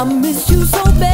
I miss you so bad.